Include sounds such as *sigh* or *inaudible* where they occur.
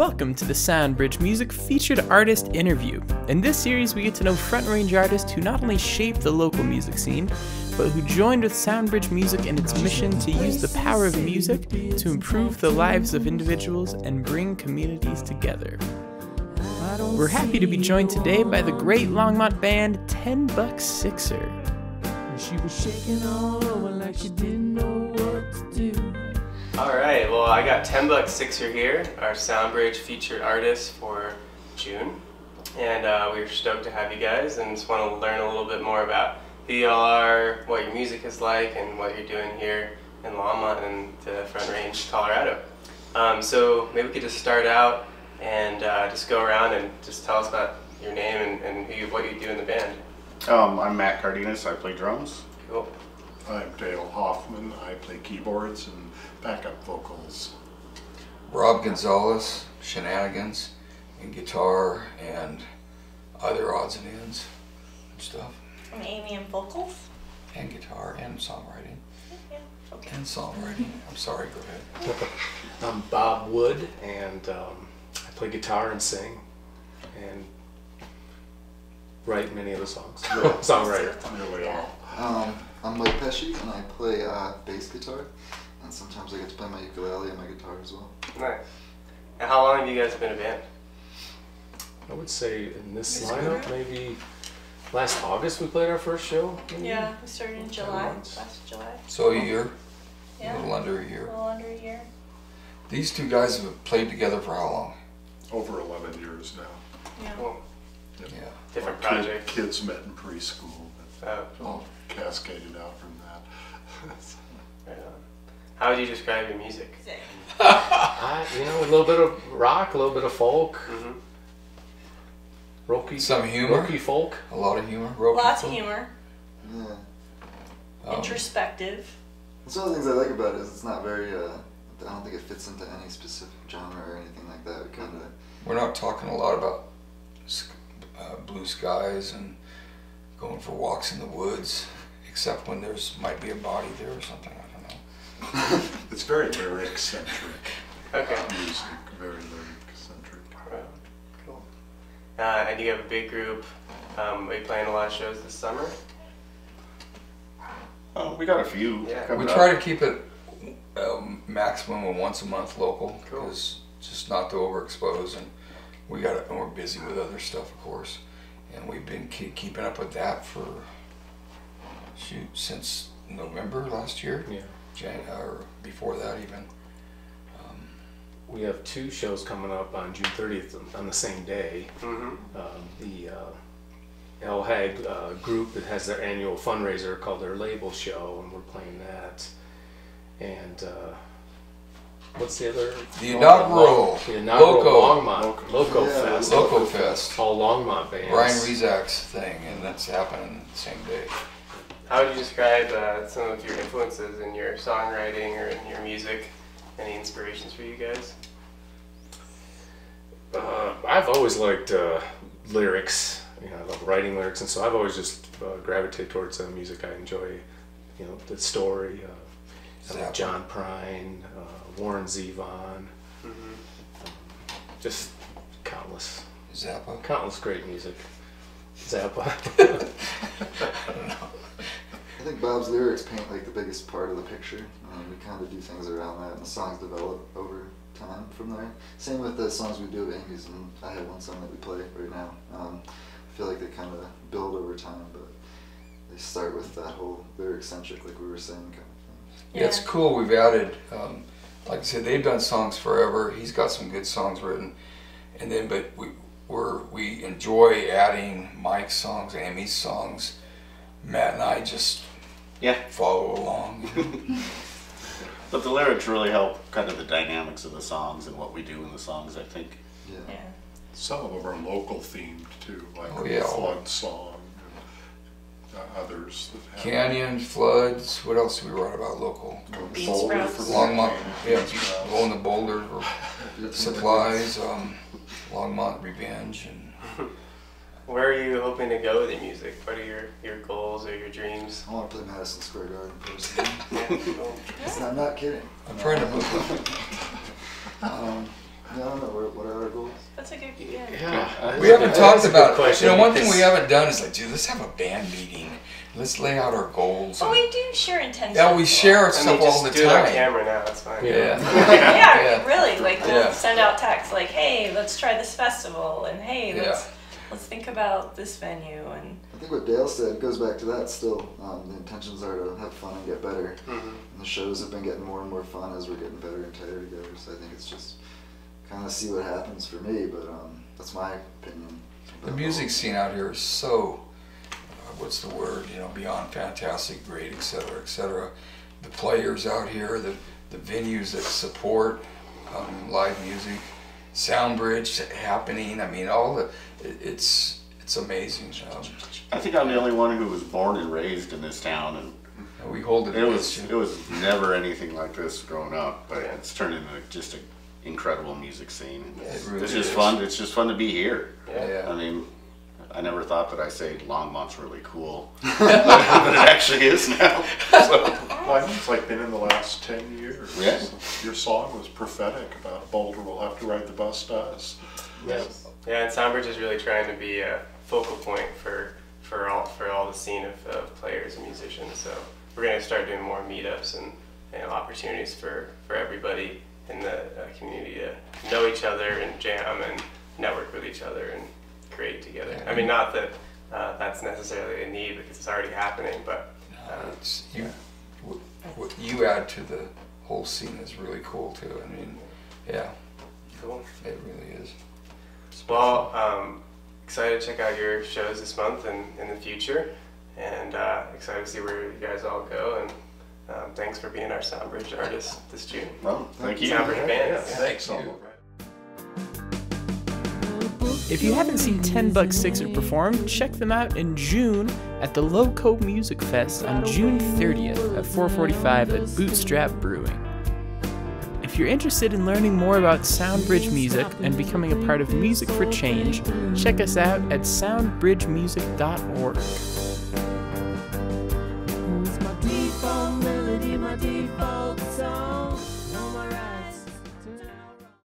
Welcome to the Soundbridge Music Featured Artist Interview. In this series, we get to know front range artists who not only shape the local music scene, but who joined with Soundbridge Music in its mission to use the power of music to improve the lives of individuals and bring communities together. We're happy to be joined today by the great Longmont band Tenbucksixer. She was shaking all over like she didn't know I got Tenbucksixer here, our Soundbridge featured artist for June. And uh, we're stoked to have you guys and just want to learn a little bit more about who you all are, what your music is like, and what you're doing here in Longmont and the Front Range, Colorado. Um, so maybe we could just start out and uh, just go around and just tell us about your name and, and who you, what you do in the band. Um, I'm Matt Cardenas. I play drums. Cool. I'm Dale Hoffman. I play keyboards and backup vocals. Rob Gonzalez, shenanigans, and guitar and other odds and ends and stuff, I'm Amy and vocals. and guitar and songwriting Yeah, okay. and songwriting. I'm sorry, go ahead. *laughs* I'm Bob Wood, and um, I play guitar and sing, and write many of the songs. *laughs* Songwriter. Nearly Yeah. all. Um, I'm Mike Pesci and I play uh, bass guitar, and sometimes I get to play my ukulele and my guitar as well. Nice. And how long have you guys been a band? I would say in this lineup, maybe last August we played our first show. maybe? Yeah, we started in July, last July. So a year, Yeah. a little under a year. a year. little under a year. These two guys have played together for how long? Over 11 years now. Yeah. Cool. Yeah. Different Our kid- project. Kids met in preschool, Oh, all cascaded out from that. *laughs* right. How would you describe your music? *laughs* I, you know, a little bit of rock, a little bit of folk, hmm rocky, Some humor, rocky folk. a lot of humor. Rope Lots of humor, Yeah. Um, introspective. That's one of the things I like about it is it's not very. Uh, I don't think it fits into any specific genre or anything like that. Kind of. We're not talking a lot about uh, blue skies and going for walks in the woods, except when there's might be a body there or something. I don't know. *laughs* It's very lyric centric Okay. music, very lyric centric. Right. Cool. Uh, and you have a big group. Um, are you playing a lot of shows this summer? Oh, we got a few Yeah. coming We up. try to keep it um, maximum of once a month local Cool. because just not to overexpose and we got it, and we're busy with other stuff of course and we've been keep, keeping up with that for shoot since November last year Yeah. Jan- or before that even um, We have two shows coming up on June 30th on the same day. Mm-hmm. um, the uh, El Hag uh, group that has their annual fundraiser called their Label Show, and we're playing that. And uh, what's the other? the inaugural The inaugural Loco Longmont Loco Yeah, Fest. Loco Fest All Longmont bands. Brian Rezak's thing and that's happening the same day How would you describe uh, some of your influences in your songwriting or in your music? Any inspirations for you guys? Uh, I've always liked uh, lyrics. You know, I love writing lyrics, and so I've always just uh, gravitated towards uh, music I enjoy. You know, the story. Like John Prine, uh, Warren Zevon, Mm-hmm. just countless, Zappa countless great music. Zappa. *laughs* *laughs* I think Bob's lyrics paint like the biggest part of the picture. Um, we kind of do things around that, and the songs develop over time from there. Same with the songs we do at Amy's, and I have one song that we play right now. Um, I feel like they kind of build over time, but they start with that whole lyric centric, like we were saying, of. Yeah, it's cool. We've added, um, like I said, they've done songs forever. He's got some good songs written, and then but we we're, we enjoy adding Mike's songs, Amy's songs. Matt and I just Yeah. follow along. *laughs* But the lyrics really help kind of the dynamics of the songs and what we do in the songs, I think. Yeah. Yeah. Some of them are local themed too, like Oh, the. Flood Song and uh, others that have. Canyon floods. What else do we write about local? Bean Boulder sprouts. Longmont, yeah, Bean sprouts. blowing the boulders, *laughs* *laughs* supplies, um, Longmont Revenge, and Where are you hoping to go with your music? What are your, your goals or your dreams? I want to play Madison Square Garden personally. Yeah, cool. *laughs* I'm not kidding. I'm trying to move. Um, Yeah, I don't know. What, what are our goals? That's a good, yeah. Yeah. We haven't That's talked about. question, You know, one thing we haven't done is like, dude, let's have a band meeting. Let's lay out our goals. But we do share intentions. yeah, we share our stuff just all the do it on time. camera now. It's fine. Yeah. yeah, *laughs* Yeah. really. Like we'll Yeah. send out texts like, "Hey, let's try this festival," and "Hey, let's let's think about this venue." And I think what Dale said goes back to that still. Um, the intentions are to have fun and get better. Mhm. And the shows have been getting more and more fun as we're getting better and tighter together. So I think it's just kind of see what happens for me. But um, that's my opinion. The music scene out here is so, uh, what's the word, you know, beyond fantastic, great, et cetera, et cetera. The players out here, the, the venues that support um, live music, Soundbridge happening, I mean, all the, it, it's, it's amazing. Um, I think I'm the only one who was born and raised in this town, and and we hold it it was you. it was never anything like this growing up. But Yeah. it's turned into just an incredible music scene. It really it's just fun. It's just fun to be here. Yeah. I mean, I never thought that I say Longmont's really cool, *laughs* *laughs* but it actually is now. *laughs* So, Well, I think it's like been in the last ten years. Yeah. Your song was prophetic about Boulder will have to ride the bus to us. Yeah. Yeah, and Soundbridge is really trying to be a focal point for for all for all the scene of, of players and musicians. So we're gonna start doing more meetups and you know, opportunities for, for everybody in the uh, community to know each other and jam and network with each other and create together. I mean, not that uh, that's necessarily a need because it's already happening, but uh, It's, you, what, what you add to the whole scene is really cool too. I mean, yeah, cool. it really is. Well, um, excited to check out your shows this month and in the future, and uh, excited to see where you guys all go. And um, thanks for being our Soundbridge artist this June. well, thank you. Soundbridge band. Yeah, Thanks you. If you haven't seen Tenbucksixer perform, check them out in June at the Loco Music Fest on June 30th at 445 at Bootstrap Brewing. If you're interested in learning more about Soundbridge music and becoming a part of Music for Change, check us out at soundbridgemusic.org.